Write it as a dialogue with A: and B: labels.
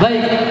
A: Baik,